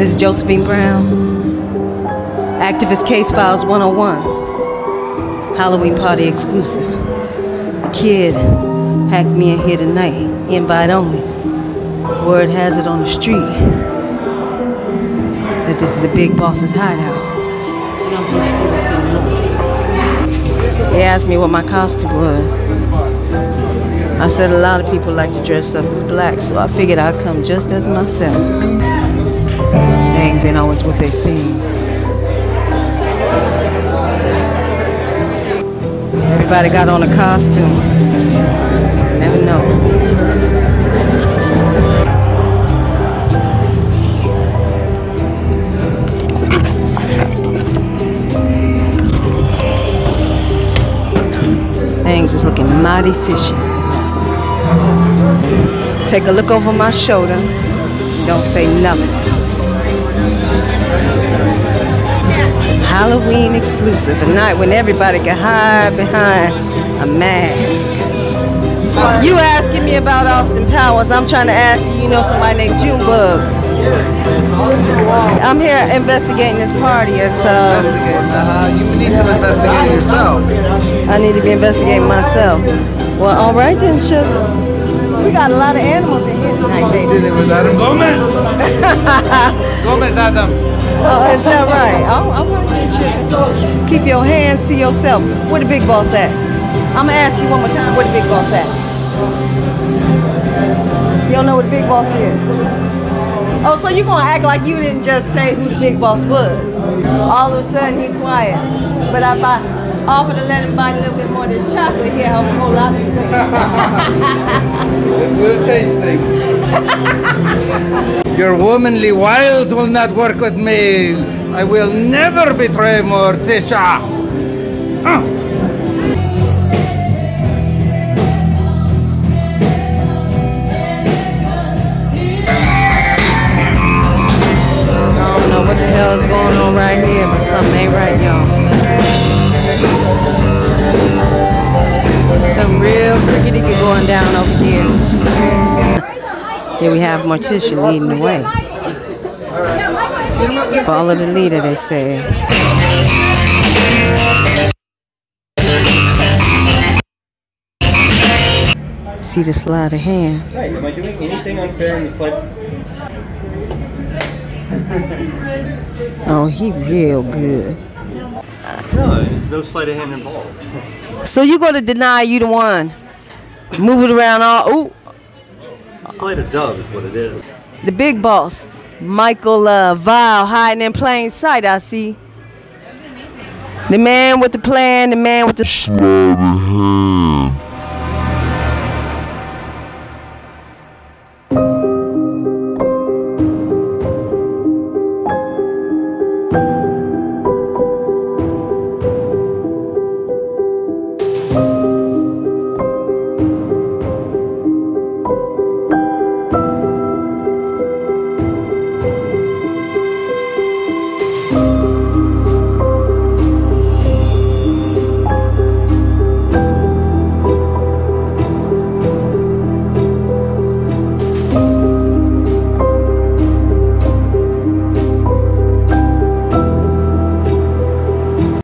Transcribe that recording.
This is Josephine Brown. Activist Case Files 101. Halloween party exclusive. The kid hacked me in here tonight. Invite only. Word has it on the street that this is the big boss's hideout. And I'm to see what's going on. They asked me what my costume was. I said a lot of people like to dress up as black, so I figured I'd come just as myself. Things ain't always what they seem. Everybody got on a costume. Never know. Things is looking mighty fishy. Take a look over my shoulder. Don't say nothing. Halloween exclusive, a night when everybody can hide behind a mask. You asking me about Austin Powers? I'm trying to ask you. You know somebody named Junebug. I'm here investigating this party. It's uh, Investigating, uh, you need to investigate yourself. I need to be investigating myself. Well, all right then, sugar. We got a lot of animals in here tonight, baby. Didn't even let him Gomez! Gomez Addams. Oh, is that right? Oh, right then, sugar. Keep your hands to yourself. Where the big boss at? I'm gonna ask you one more time. Where the big boss at? You don't know what the big boss is? Oh, so you're gonna act like you didn't just say who the big boss was? All of a sudden he quiet. But if I offer to let him buy a little bit more of this chocolate, he'll have a whole lot to say. This will change things. Your womanly wiles will not work with me. I will never betray Morticia. Uh. I don't know what the hell is going on right here, but something ain't right, y'all. Some real freaky dicky going down over here. Here we have Morticia leading the way. Follow the leader, they say. See the sleight of hand. Hey, am I doing anything unfair in the slide? Oh, he real good. No, no sleight of hand involved. So you gonna deny you the one? Move it around all. Ooh, Sleight of dove is what it is. the big boss, Michael uh, Vile, hiding in plain sight. I see. The man with the plan, the man with the.